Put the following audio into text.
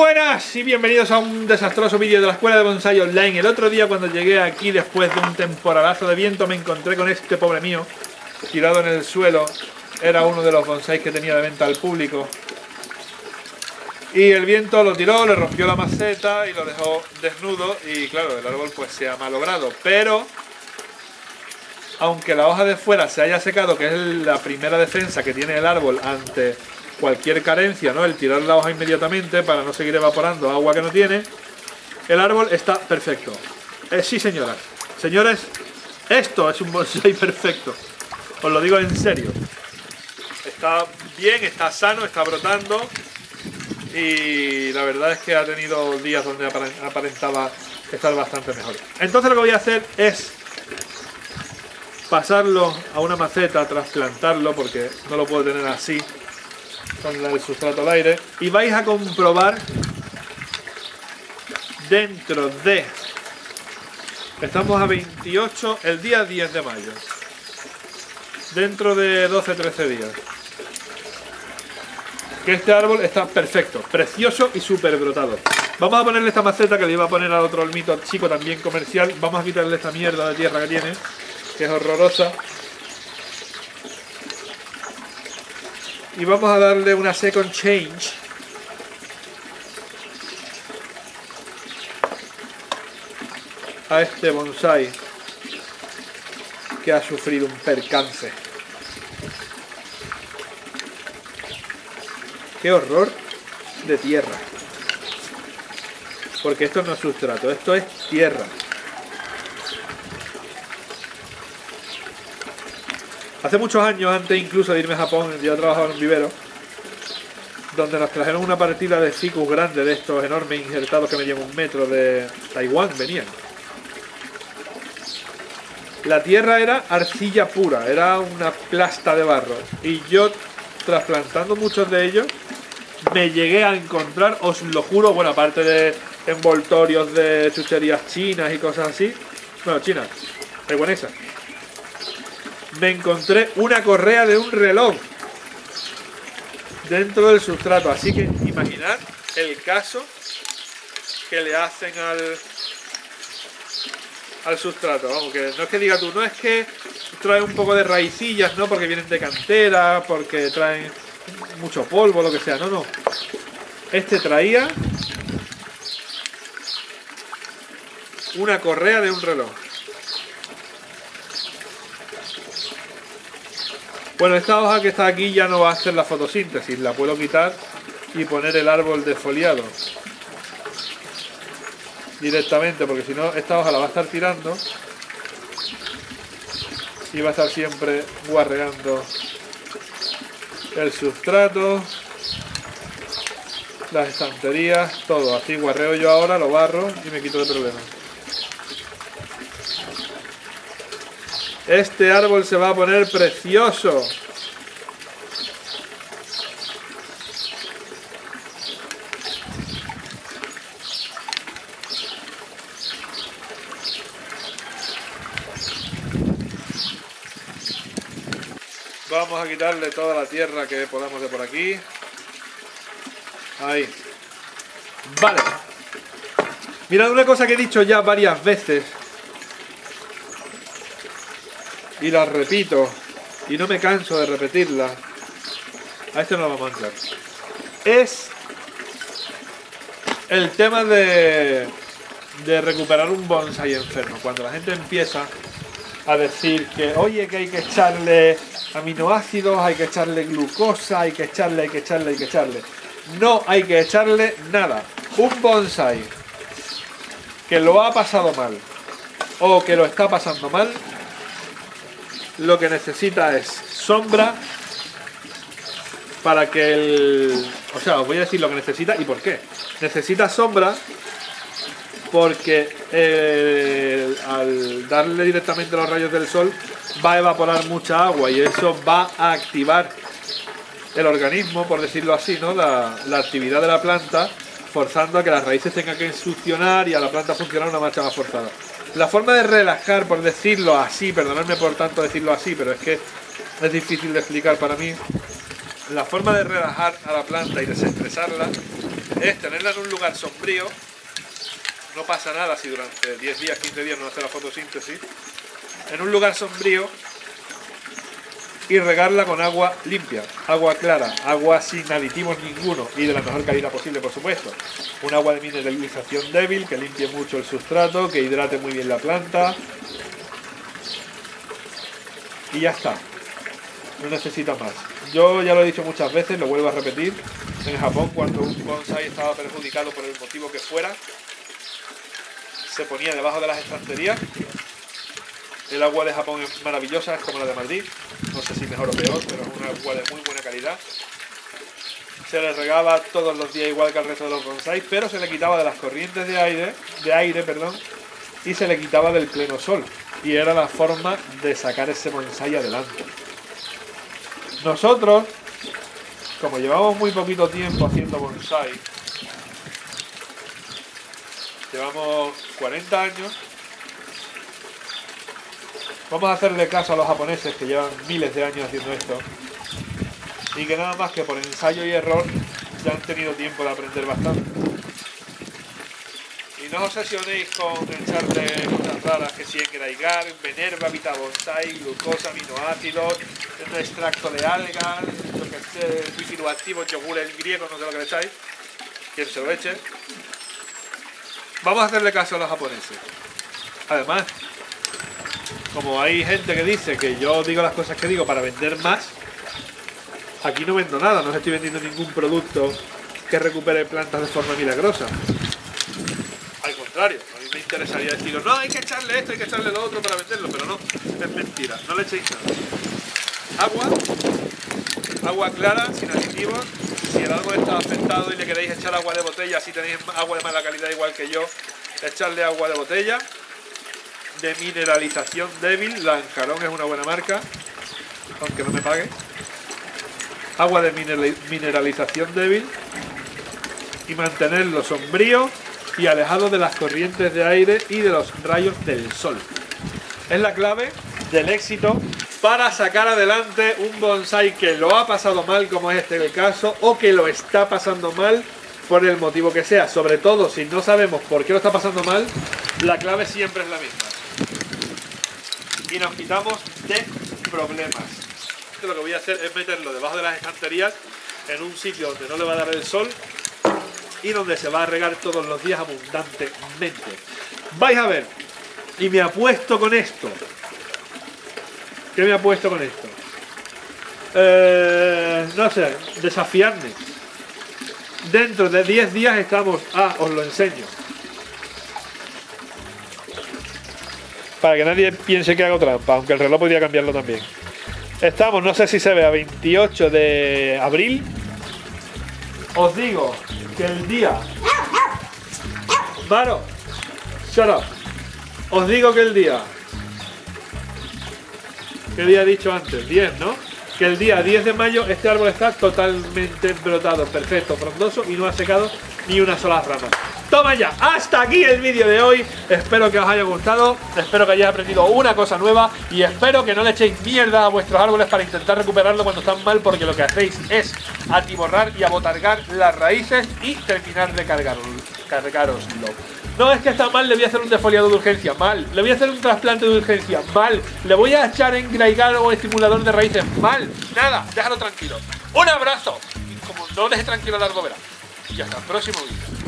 buenas y bienvenidos a un desastroso vídeo de la Escuela de Bonsai Online. El otro día cuando llegué aquí después de un temporalazo de viento me encontré con este pobre mío tirado en el suelo. Era uno de los bonsais que tenía de venta al público. Y el viento lo tiró, le rompió la maceta y lo dejó desnudo y claro, el árbol pues se ha malogrado. Pero, aunque la hoja de fuera se haya secado, que es la primera defensa que tiene el árbol ante cualquier carencia, ¿no? El tirar la hoja inmediatamente para no seguir evaporando agua que no tiene. El árbol está perfecto. Eh, sí, señoras. Señores, esto es un bonsai perfecto. Os lo digo en serio. Está bien, está sano, está brotando. Y la verdad es que ha tenido días donde aparentaba estar bastante mejor. Entonces lo que voy a hacer es pasarlo a una maceta, trasplantarlo, porque no lo puedo tener así con el sustrato al aire y vais a comprobar dentro de estamos a 28 el día 10 de mayo dentro de 12-13 días. Que este árbol está perfecto, precioso y súper brotado vamos a ponerle esta maceta que le iba a poner al otro olmito chico también comercial. Vamos a quitarle esta mierda de tierra que tiene que es horrorosa. Y vamos a darle una second change. A este bonsai que ha sufrido un percance. ¡Qué horror de tierra! Porque esto no es sustrato, esto es tierra. Hace muchos años, antes incluso de irme a Japón, yo trabajaba en un vivero, donde nos trajeron una partida de ficus grande de estos enormes injertados que medían un metro de Taiwán, venían. La tierra era arcilla pura, era una plasta de barro. Y yo, trasplantando muchos de ellos, me llegué a encontrar, os lo juro, bueno, aparte de envoltorios de chucherías chinas y cosas así, bueno, chinas, taiwanesas, me encontré una correa de un reloj dentro del sustrato. Así que imaginad el caso que le hacen al, al sustrato. Vamos, que no es que diga tú, no es que trae un poco de raicillas, ¿no? Porque vienen de cantera, porque traen mucho polvo, lo que sea. No, no. Este traía una correa de un reloj. Bueno, esta hoja que está aquí ya no va a hacer la fotosíntesis, la puedo quitar y poner el árbol desfoliado directamente, porque si no esta hoja la va a estar tirando y va a estar siempre guarreando el sustrato, las estanterías, todo. Así guarreo yo ahora, lo barro y me quito de problema. Este árbol se va a poner precioso. A quitarle toda la tierra que podamos de por aquí. Ahí. Vale. Mirad una cosa que he dicho ya varias veces y la repito y no me canso de repetirla. A esto no lo vamos a entrar. Es el tema de, de recuperar un bonsai enfermo. Cuando la gente empieza a decir que, oye, que hay que echarle aminoácidos, hay que echarle glucosa, hay que echarle, hay que echarle, hay que echarle. No hay que echarle nada. Un bonsai que lo ha pasado mal o que lo está pasando mal lo que necesita es sombra para que el... O sea, os voy a decir lo que necesita y por qué. Necesita sombra porque eh, al darle directamente los rayos del sol va a evaporar mucha agua y eso va a activar el organismo, por decirlo así, ¿no? la, actividad de la planta, forzando a que las raíces tengan que succionar y a la planta funcionar una marcha más forzada. La forma de relajar, por decirlo así, perdonadme por tanto decirlo así, pero es que es difícil de explicar para mí. La forma de relajar a la planta y desestresarla es tenerla en un lugar sombrío. No pasa nada si durante 10 días, 15 días no hace la fotosíntesis. En un lugar sombrío y regarla con agua limpia, agua clara, agua sin aditivos ninguno y de la mejor calidad posible, por supuesto. Un agua de mineralización débil que limpie mucho el sustrato, que hidrate muy bien la planta. Y ya está. No necesita más. Yo ya lo he dicho muchas veces, lo vuelvo a repetir. En Japón, cuando un bonsai estaba perjudicado por el motivo que fuera, se ponía debajo de las estanterías el agua de Japón es maravillosa, es como la de Madrid. No sé si mejor o peor, pero es una agua de muy buena calidad. Se le regaba todos los días igual que al resto de los bonsai, pero se le quitaba de las corrientes de aire, de aire, perdón, y se le quitaba del pleno sol. Y era la forma de sacar ese bonsai adelante. Nosotros, como llevamos muy poquito tiempo haciendo bonsai, llevamos 40 años, Vamos a hacerle caso a los japoneses que llevan miles de años haciendo esto y que nada más que por ensayo y error ya han tenido tiempo de aprender bastante. Y no os obsesionéis con echarle cosas raras que si Graigar, Venerva, Vita Bonsai, glucosa, aminoácidos, extracto de algas, lo que sé, activo, yogur en griego, no sé lo que le echáis, quien se lo eche. Vamos a hacerle caso a los japoneses. Además, como hay gente que dice que yo digo las cosas que digo para vender más, aquí no vendo nada, no estoy vendiendo ningún producto que recupere plantas de forma milagrosa. Al contrario, a mí me interesaría deciros, no, hay que echarle esto, hay que echarle lo otro para venderlo, pero no, es mentira, no le echéis nada. Agua, agua clara, sin aditivos. Si el árbol está afectado y le queréis echar agua de botella, si tenéis agua de mala calidad igual que yo, echarle agua de botella de mineralización débil. Lanjarón es una buena marca, aunque no me pague. Agua de mineralización débil y mantenerlo sombrío y alejado de las corrientes de aire y de los rayos del sol. Es la clave del éxito para sacar adelante un bonsai que lo ha pasado mal, como es este el caso, o que lo está pasando mal por el motivo que sea. Sobre todo si no sabemos por qué lo está pasando mal, la clave siempre es la misma y nos quitamos de problemas. Lo que voy a hacer es meterlo debajo de las estanterías en un sitio donde no le va a dar el sol y donde se va a regar todos los días abundantemente. Vais a ver, y me apuesto con esto. ¿Qué me apuesto con esto? Eh, no sé, desafiarme. Dentro de 10 días estamos... Ah, os lo enseño. para que nadie piense que hago trampa, aunque el reloj podría cambiarlo también. Estamos, no sé si se ve, a 28 de abril. Os digo que el día... Maro, shut up. Os digo que el día... ¿Qué día dicho antes? 10, ¿no? Que el día 10 de mayo este árbol está totalmente brotado, perfecto, frondoso y no ha secado ni una sola rama. Toma ya, hasta aquí el vídeo de hoy. Espero que os haya gustado, espero que hayáis aprendido una cosa nueva y espero que no le echéis mierda a vuestros árboles para intentar recuperarlo cuando están mal porque lo que hacéis es atiborrar y abotargar las raíces y terminar de cargaroslo. No es que está mal, le voy a hacer un defoliado de urgencia, mal. Le voy a hacer un trasplante de urgencia, mal. Le voy a echar en graigar o estimulador de raíces, mal. Nada, déjalo tranquilo. Un abrazo. Y como no deje tranquilo árbol, verá. Y hasta el próximo vídeo.